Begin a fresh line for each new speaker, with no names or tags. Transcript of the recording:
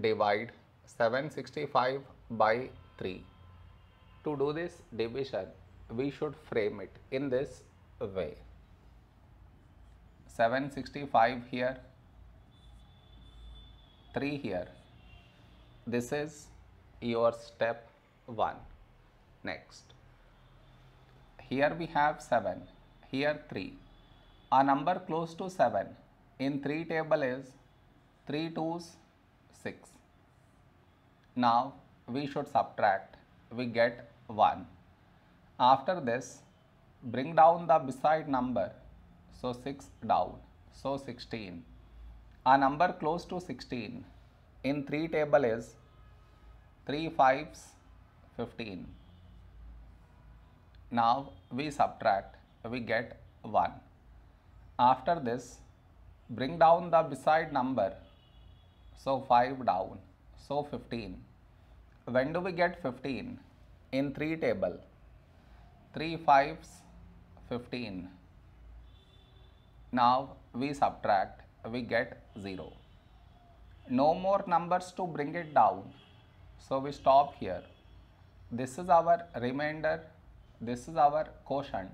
divide 765 by 3. To do this division, we should frame it in this way. 765 here, 3 here. This is your step 1. Next. Here we have 7, here 3. A number close to 7 in 3 table is 3 twos 6. Now we should subtract, we get 1. After this, bring down the beside number, so 6 down, so 16. A number close to 16 in 3 table is 3 fives 15. Now we subtract, we get 1. After this, bring down the beside number, so 5 down, so 15. When do we get 15? In 3 table, 3 fives 15. Now we subtract, we get 0. No more numbers to bring it down, so we stop here. This is our remainder, this is our quotient.